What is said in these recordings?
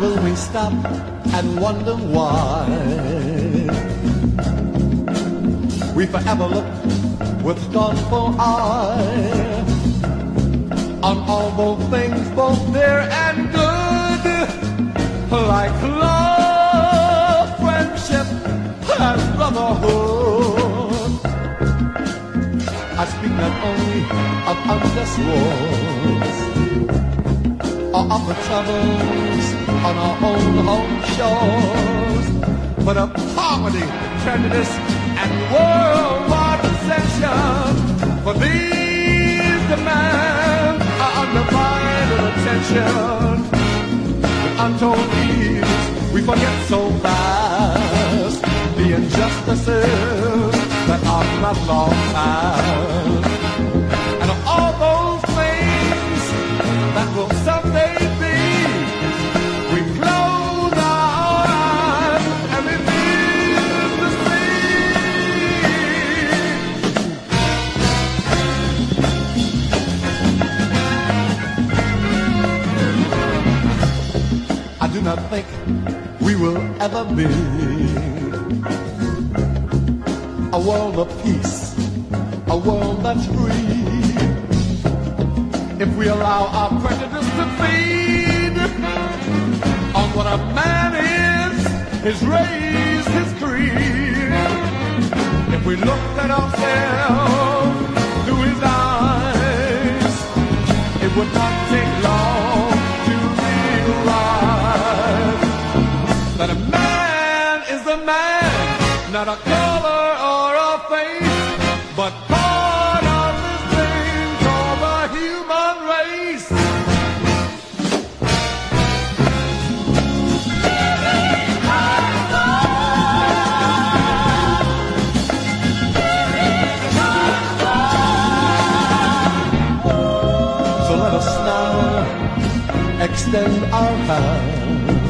Will we stop and wonder why? We forever look with scornful eye on all those things both dear and good, like love, friendship, and brotherhood. I speak not only of unjust wars or of the troubles own home shores, but of poverty, prejudice, and worldwide dissension. For these demands our undivided attention. With untold ease, we forget so fast the injustices that are not long past. Do not think we will ever be a world of peace, a world that's free. If we allow our prejudice to feed on what a man is, his race, his creed. If we looked at ourselves through his eyes, it would not take long that a man is a man, not a color or a face, but part of this thing called the human race. So let us now extend our hand,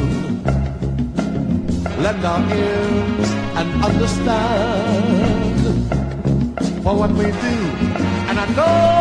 lend our ears and understand. For when we do, and I know